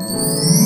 Música